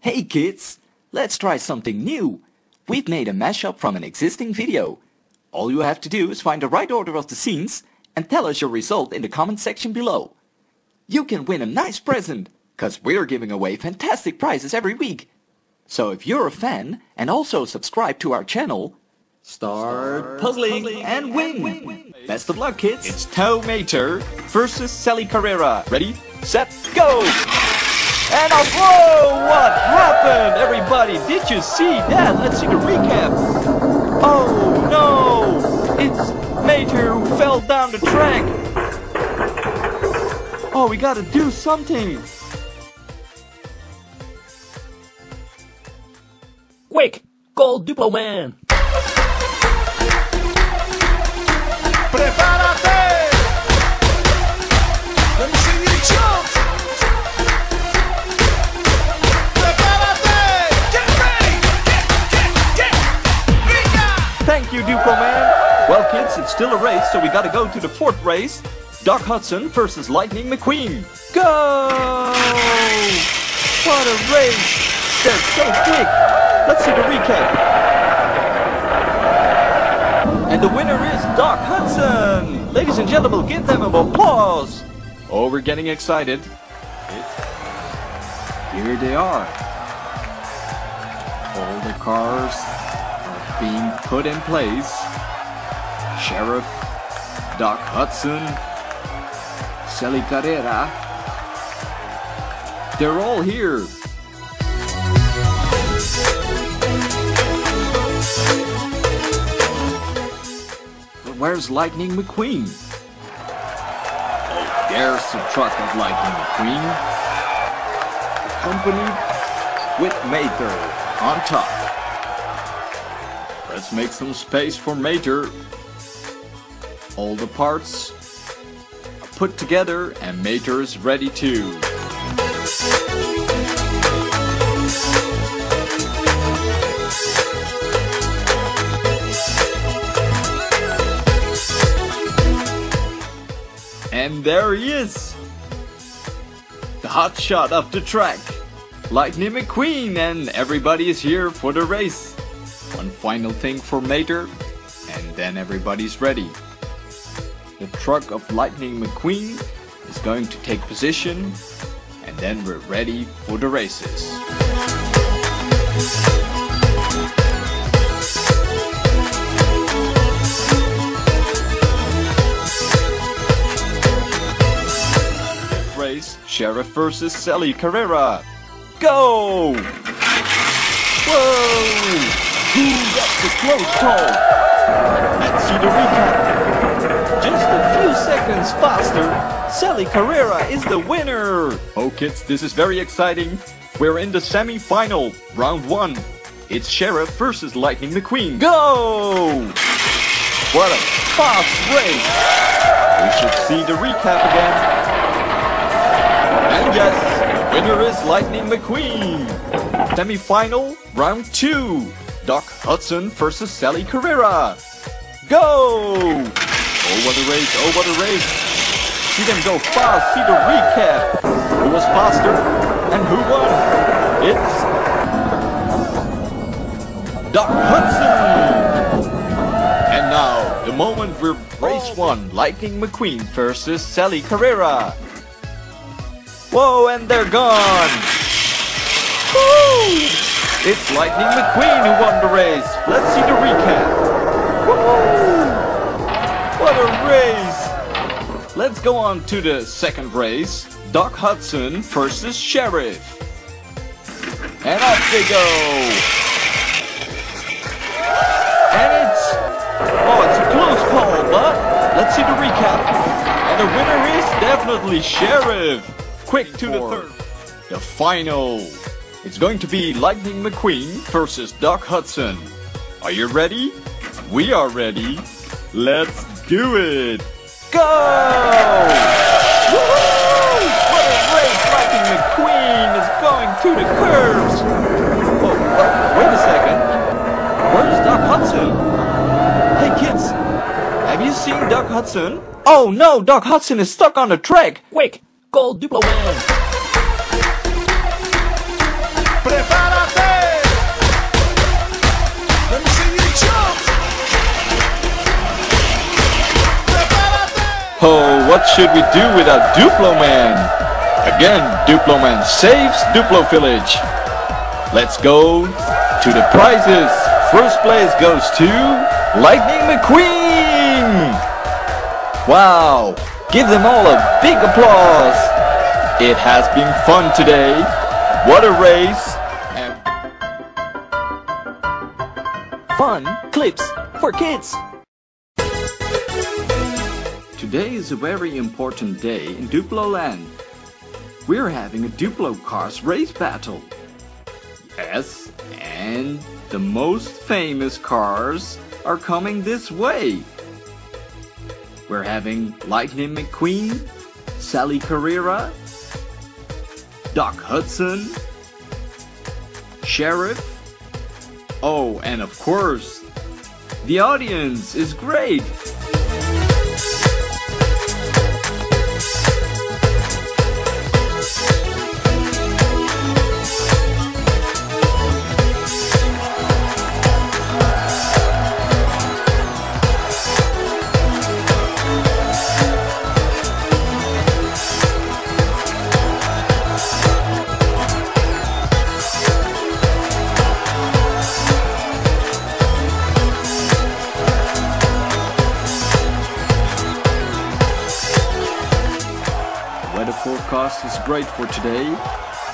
Hey kids, let's try something new. We've made a mashup from an existing video. All you have to do is find the right order of the scenes and tell us your result in the comment section below. You can win a nice present, cause we're giving away fantastic prizes every week. So if you're a fan and also subscribe to our channel, start puzzling and win. Best of luck kids. It's Tow Mater versus Sally Carrera. Ready, set, go! And a whoa! What happened? Everybody, did you see that? Let's see the recap. Oh no! It's Major who fell down the track. Oh, we gotta do something. Quick! Call Duplo Man! Prepárate! Kids, it's still a race, so we gotta go to the fourth race. Doc Hudson versus Lightning McQueen. Go! What a race! They're so quick. Let's see the recap. And the winner is Doc Hudson. Ladies and gentlemen, give them an applause. Oh, we're getting excited. Here they are. All the cars are being put in place. Sheriff Doc Hudson, Sally Carrera. They're all here. But where's Lightning McQueen? Oh, there's the truck of Lightning McQueen. Accompanied with Mater on top. Let's make some space for Major. All the parts put together and Major is ready too. And there he is! The hot shot of the track. Lightning McQueen and everybody is here for the race. One final thing for Mater, and then everybody's ready. The truck of Lightning McQueen is going to take position, and then we're ready for the races. Race, Sheriff versus Sally Carrera. Go! Whoa! Who gets a close call? Let's see the recap. Just a few seconds faster, Sally Carrera is the winner! Oh kids, this is very exciting. We're in the semi-final, round one. It's Sheriff versus Lightning McQueen. Go! What a fast race! We should see the recap again. And yes, winner is Lightning McQueen. Semi-final, round two. Doc Hudson versus Sally Carrera. Go! Oh, what a race, oh, what a race. See them go fast, see the recap. Who was faster and who won? It's Doc Hudson. And now, the moment we're race one, Lightning McQueen versus Sally Carrera. Whoa, and they're gone! Woo! It's Lightning McQueen who won the race. Let's see the recap. Woo! What a race! Let's go on to the second race. Doc Hudson versus Sheriff. And off they go! And it's... Oh, it's a close call, but let's see the recap. And the winner is definitely Sheriff. Quick to the third. The final. It's going to be Lightning McQueen versus Doc Hudson. Are you ready? We are ready. Let's do it. Go! Woohoo! What a race! Lightning McQueen is going to the curves. Whoa, wha- wait a second. Where's Doc Hudson? Hey kids, have you seen Doc Hudson? Oh no, Doc Hudson is stuck on the track. Quick! Call Duplo Man! Oh, what should we do without Duplo Man? Again, Duplo Man saves Duplo Village. Let's go to the prizes. First place goes to Lightning McQueen. Wow, give them all a big applause. It has been fun today. What a race. And Fun clips for kids. Today is a very important day in Duplo land. We're having a Duplo Cars race battle. Yes, and the most famous cars are coming this way. We're having Lightning McQueen, Sally Carrera, Doc Hudson, Sheriff. Oh, and of course, the audience is great. Forecast is great for today,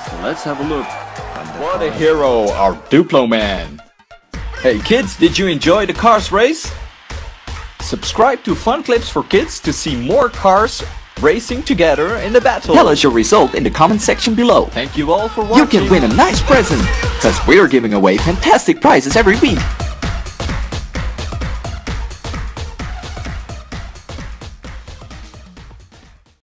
so let's have a look. What a hero, our Duplo man! Hey kids, did you enjoy the cars race? Subscribe to Fun Clips for Kids to see more cars racing together in the battle. Tell us your result in the comment section below. Thank you all for watching. You can win a nice present, cause we're giving away fantastic prizes every week.